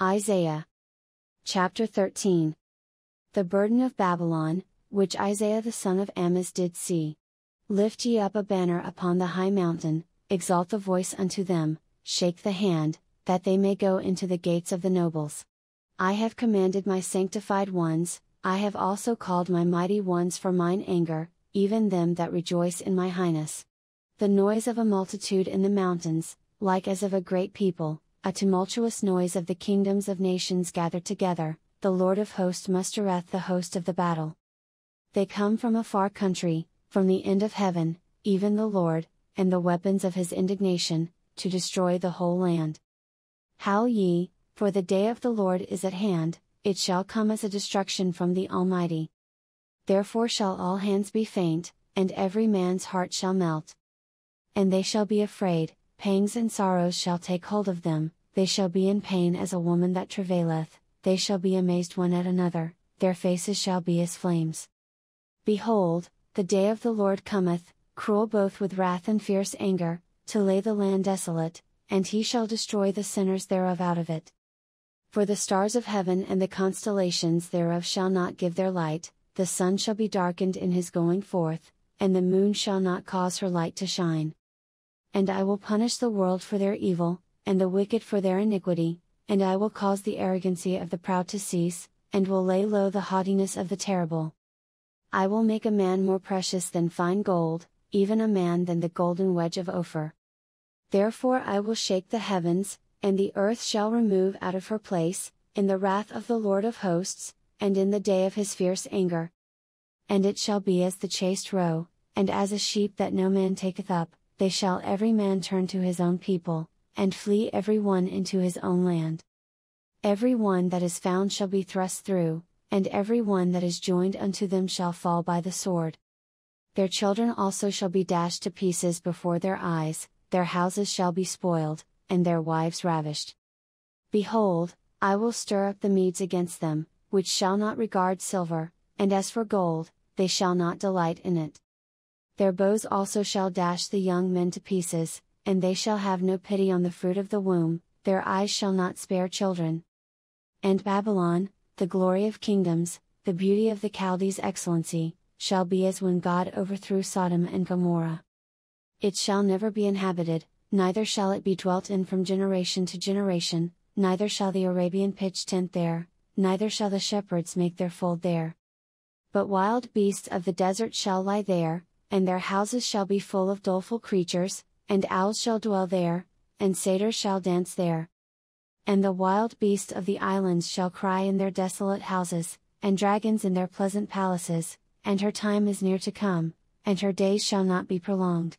Isaiah. Chapter 13. The burden of Babylon, which Isaiah the son of Amoz did see. Lift ye up a banner upon the high mountain, exalt the voice unto them, shake the hand, that they may go into the gates of the nobles. I have commanded my sanctified ones, I have also called my mighty ones for mine anger, even them that rejoice in my highness. The noise of a multitude in the mountains, like as of a great people, a tumultuous noise of the kingdoms of nations gathered together, the Lord of hosts mustereth the host of the battle. They come from a far country, from the end of heaven, even the Lord, and the weapons of his indignation, to destroy the whole land. Howl ye, for the day of the Lord is at hand, it shall come as a destruction from the Almighty. Therefore shall all hands be faint, and every man's heart shall melt. And they shall be afraid, pangs and sorrows shall take hold of them, they shall be in pain as a woman that travaileth, they shall be amazed one at another, their faces shall be as flames. Behold, the day of the Lord cometh, cruel both with wrath and fierce anger, to lay the land desolate, and he shall destroy the sinners thereof out of it. For the stars of heaven and the constellations thereof shall not give their light, the sun shall be darkened in his going forth, and the moon shall not cause her light to shine. And I will punish the world for their evil, and the wicked for their iniquity, and I will cause the arrogancy of the proud to cease, and will lay low the haughtiness of the terrible. I will make a man more precious than fine gold, even a man than the golden wedge of Ophir. Therefore I will shake the heavens, and the earth shall remove out of her place, in the wrath of the Lord of hosts, and in the day of his fierce anger. And it shall be as the chased roe, and as a sheep that no man taketh up, they shall every man turn to his own people, and flee every one into his own land. Every one that is found shall be thrust through, and every one that is joined unto them shall fall by the sword. Their children also shall be dashed to pieces before their eyes, their houses shall be spoiled, and their wives ravished. Behold, I will stir up the Medes against them, which shall not regard silver, and as for gold, they shall not delight in it. Their bows also shall dash the young men to pieces, and they shall have no pity on the fruit of the womb, their eyes shall not spare children. And Babylon, the glory of kingdoms, the beauty of the Chaldees' excellency, shall be as when God overthrew Sodom and Gomorrah. It shall never be inhabited, neither shall it be dwelt in from generation to generation, neither shall the Arabian pitch tent there, neither shall the shepherds make their fold there. But wild beasts of the desert shall lie there, and their houses shall be full of doleful creatures, and owls shall dwell there, and satyrs shall dance there. And the wild beasts of the islands shall cry in their desolate houses, and dragons in their pleasant palaces, and her time is near to come, and her days shall not be prolonged.